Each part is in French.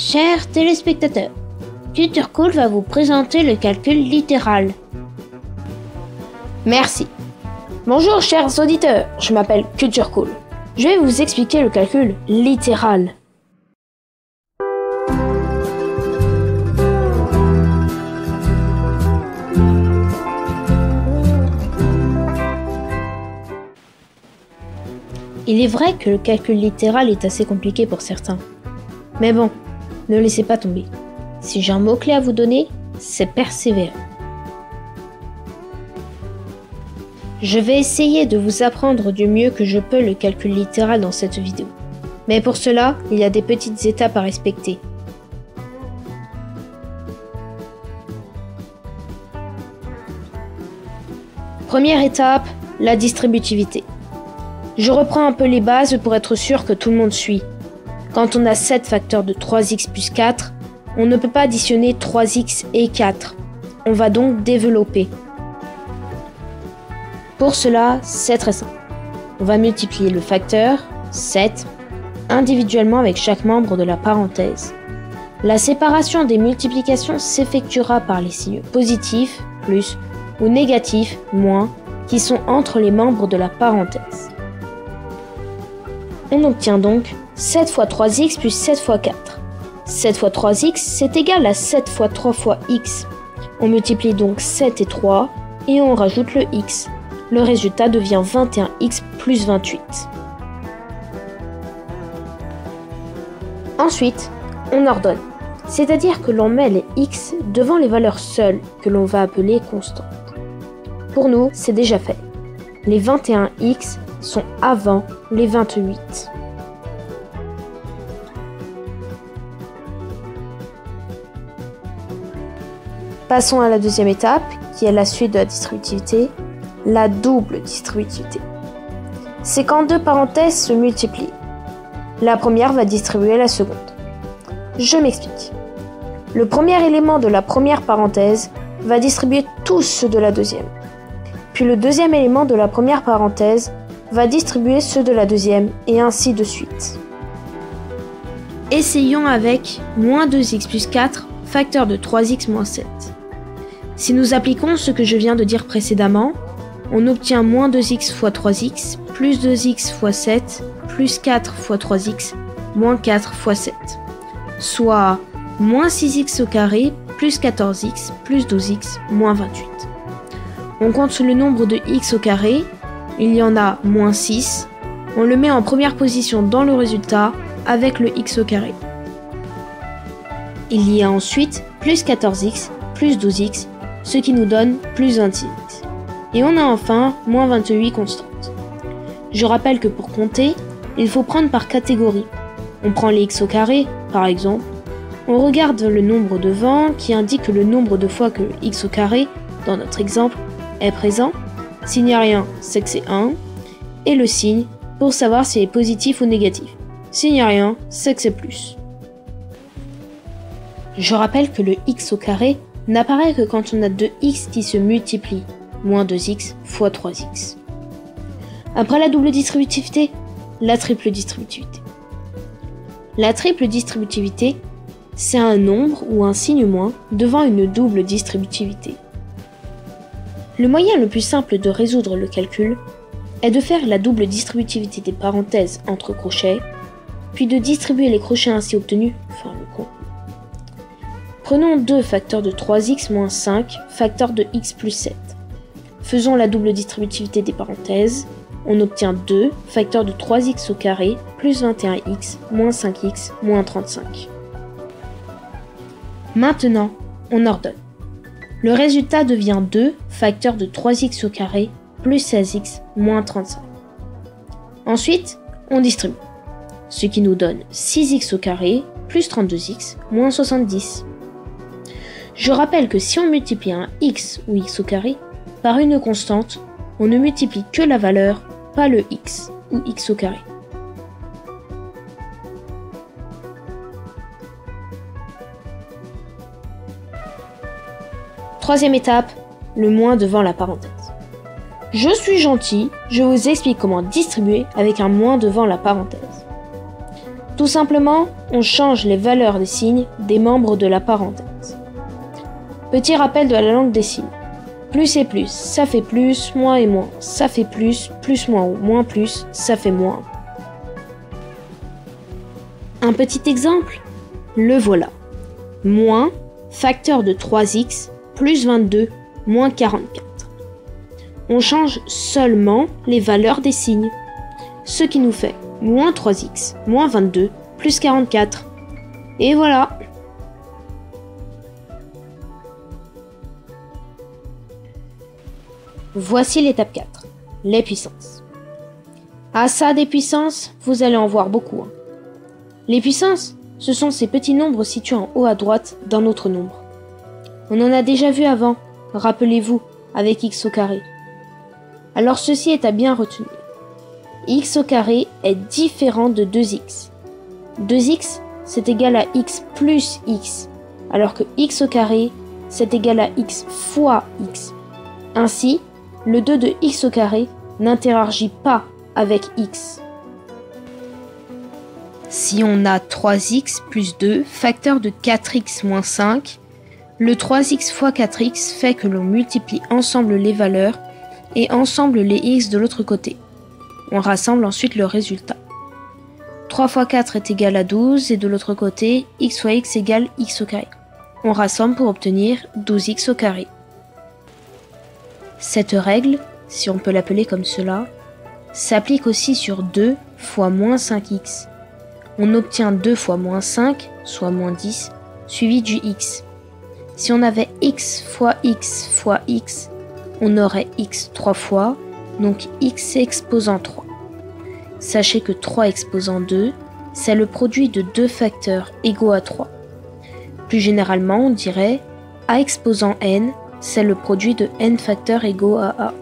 Chers téléspectateurs, Culture Cool va vous présenter le calcul littéral. Merci. Bonjour chers auditeurs, je m'appelle Culture Cool. Je vais vous expliquer le calcul littéral. Il est vrai que le calcul littéral est assez compliqué pour certains. Mais bon, ne laissez pas tomber. Si j'ai un mot-clé à vous donner, c'est persévérer. Je vais essayer de vous apprendre du mieux que je peux le calcul littéral dans cette vidéo. Mais pour cela, il y a des petites étapes à respecter. Première étape, la distributivité. Je reprends un peu les bases pour être sûr que tout le monde suit. Quand on a 7 facteurs de 3x plus 4, on ne peut pas additionner 3x et 4. On va donc développer. Pour cela, c'est très simple. On va multiplier le facteur 7 individuellement avec chaque membre de la parenthèse. La séparation des multiplications s'effectuera par les signes positifs, plus, ou négatifs, moins, qui sont entre les membres de la parenthèse. On obtient donc 7 fois 3x plus 7 fois 4. 7 fois 3x, c'est égal à 7 fois 3 fois x. On multiplie donc 7 et 3 et on rajoute le x. Le résultat devient 21x plus 28. Ensuite, on ordonne, c'est-à-dire que l'on met les x devant les valeurs seules que l'on va appeler constantes. Pour nous, c'est déjà fait. Les 21x sont avant les 28. Passons à la deuxième étape, qui est la suite de la distributivité, la double distributivité. C'est quand deux parenthèses se multiplient. La première va distribuer la seconde. Je m'explique. Le premier élément de la première parenthèse va distribuer tous ceux de la deuxième. Puis le deuxième élément de la première parenthèse va distribuer ceux de la deuxième, et ainsi de suite. Essayons avec moins 2x plus 4, facteur de 3x moins 7. Si nous appliquons ce que je viens de dire précédemment, on obtient moins 2x fois 3x, plus 2x fois 7, plus 4 fois 3x, moins 4 fois 7. Soit moins 6x au carré, plus 14x, plus 12x, moins 28. On compte le nombre de x au carré, il y en a moins 6. On le met en première position dans le résultat avec le x au carré. Il y a ensuite plus 14x, plus 12x, ce qui nous donne plus 26x. Et on a enfin moins 28 constantes. Je rappelle que pour compter, il faut prendre par catégorie. On prend les x au carré, par exemple. On regarde le nombre de vents qui indique le nombre de fois que x au carré, dans notre exemple, est présent s'il n'y a rien, c'est que c'est 1. Et le signe pour savoir s'il est positif ou négatif. S'il n'y a rien, c'est que c'est plus. Je rappelle que le x au carré n'apparaît que quand on a deux x qui se multiplient, moins 2x fois 3x. Après la double distributivité, la triple distributivité. La triple distributivité, c'est un nombre ou un signe moins devant une double distributivité. Le moyen le plus simple de résoudre le calcul est de faire la double distributivité des parenthèses entre crochets, puis de distribuer les crochets ainsi obtenus, enfin le contenu. Prenons 2 facteurs de 3x moins 5 facteurs de x plus 7. Faisons la double distributivité des parenthèses. On obtient 2 facteurs de 3x au carré plus 21x moins 5x moins 35. Maintenant, on ordonne. Le résultat devient 2 facteur de 3x au carré plus 16x moins 35. Ensuite, on distribue, ce qui nous donne 6x au carré plus 32x moins 70. Je rappelle que si on multiplie un x ou x au carré par une constante, on ne multiplie que la valeur, pas le x ou x au carré. Troisième étape, le moins devant la parenthèse. Je suis gentil, je vous explique comment distribuer avec un moins devant la parenthèse. Tout simplement, on change les valeurs des signes des membres de la parenthèse. Petit rappel de la langue des signes. Plus et plus, ça fait plus, moins et moins, ça fait plus, plus moins ou moins plus, ça fait moins. Un petit exemple Le voilà. Moins, facteur de 3x, plus 22, moins 44. On change seulement les valeurs des signes. Ce qui nous fait moins 3x, moins 22, plus 44. Et voilà Voici l'étape 4, les puissances. À ça des puissances, vous allez en voir beaucoup. Hein. Les puissances, ce sont ces petits nombres situés en haut à droite d'un autre nombre. On en a déjà vu avant, rappelez-vous, avec x au carré. Alors ceci est à bien retenir x au carré est différent de 2x. 2x, c'est égal à x plus x, alors que x au carré, c'est égal à x fois x. Ainsi, le 2 de x au carré n'interagit pas avec x. Si on a 3x plus 2, facteur de 4x moins 5, le 3x fois 4x fait que l'on multiplie ensemble les valeurs et ensemble les x de l'autre côté. On rassemble ensuite le résultat. 3 fois 4 est égal à 12 et de l'autre côté, x fois x égale x au carré. On rassemble pour obtenir 12x au carré. Cette règle, si on peut l'appeler comme cela, s'applique aussi sur 2 fois moins 5x. On obtient 2 fois moins 5, soit moins 10, suivi du x. Si on avait x fois x fois x, on aurait x 3 fois, donc x exposant 3. Sachez que 3 exposant 2, c'est le produit de deux facteurs égaux à 3. Plus généralement, on dirait a exposant n, c'est le produit de n facteurs égaux à a.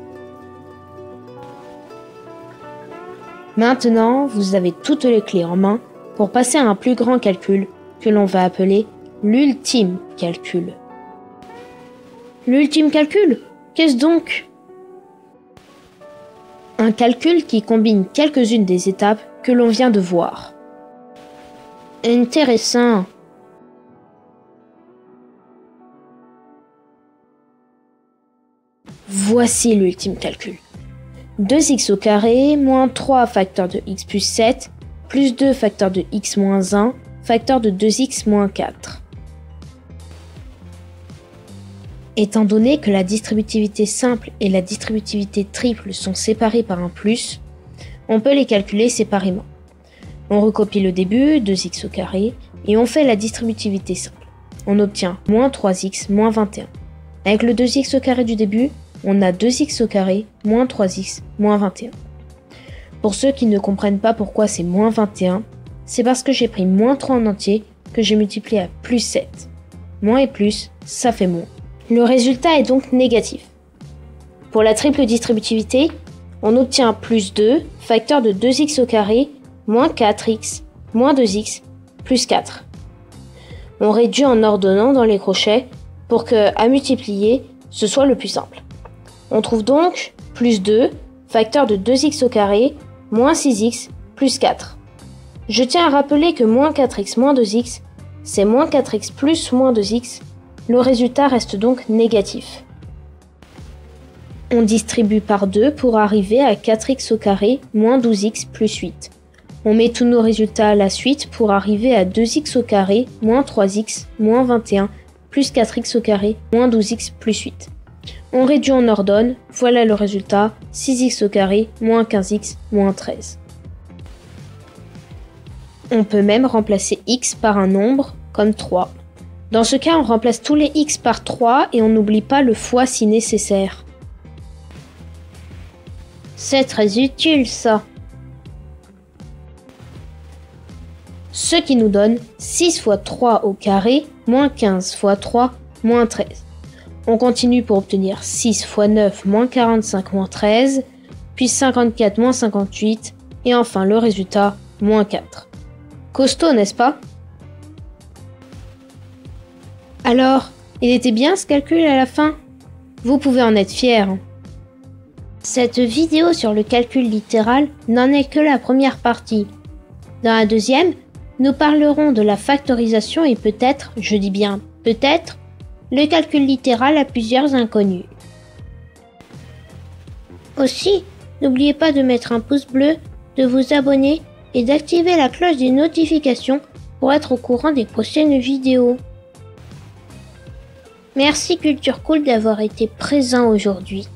Maintenant, vous avez toutes les clés en main pour passer à un plus grand calcul que l'on va appeler l'ultime calcul. L'ultime calcul Qu'est-ce donc? Un calcul qui combine quelques-unes des étapes que l'on vient de voir. Intéressant. Voici l'ultime calcul. 2x au carré moins 3 facteur de x plus 7 plus 2 facteur de x moins 1 facteur de 2x moins 4. Étant donné que la distributivité simple et la distributivité triple sont séparées par un plus, on peut les calculer séparément. On recopie le début, 2x au carré, et on fait la distributivité simple. On obtient moins 3x moins 21. Avec le 2x au carré du début, on a 2x au carré moins 3x moins 21. Pour ceux qui ne comprennent pas pourquoi c'est moins 21, c'est parce que j'ai pris moins 3 en entier que j'ai multiplié à plus 7. Moins et plus, ça fait moins. Le résultat est donc négatif. Pour la triple distributivité, on obtient plus 2, facteur de 2x au carré, moins 4x, moins 2x, plus 4. On réduit en ordonnant dans les crochets pour que, à multiplier, ce soit le plus simple. On trouve donc plus 2, facteur de 2x au carré, moins 6x, plus 4. Je tiens à rappeler que moins 4x moins 2x, c'est moins 4x plus moins 2x, le résultat reste donc négatif. On distribue par 2 pour arriver à 4x au carré moins 12x plus 8. On met tous nos résultats à la suite pour arriver à 2x au carré moins 3x moins 21 plus 4x au carré moins 12x plus 8. On réduit, on ordonne, voilà le résultat, 6x au carré moins 15x moins 13. On peut même remplacer x par un nombre comme 3 dans ce cas, on remplace tous les x par 3 et on n'oublie pas le fois si nécessaire. C'est très utile ça. Ce qui nous donne 6 fois 3 au carré, moins 15 fois 3, moins 13. On continue pour obtenir 6 fois 9, moins 45, moins 13, puis 54, moins 58, et enfin le résultat, moins 4. Costaud, n'est-ce pas? Alors, il était bien ce calcul à la fin? Vous pouvez en être fier. Cette vidéo sur le calcul littéral n'en est que la première partie. Dans la deuxième, Nous parlerons de la factorisation et peut-être, je dis bien peut-être, le calcul littéral à plusieurs inconnus. Aussi, n'oubliez pas de mettre un pouce bleu, de vous abonner et d'activer la cloche des notifications pour être au courant des prochaines vidéos. Merci Culture Cool d'avoir été présent aujourd'hui.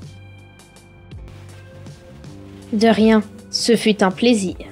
De rien, ce fut un plaisir.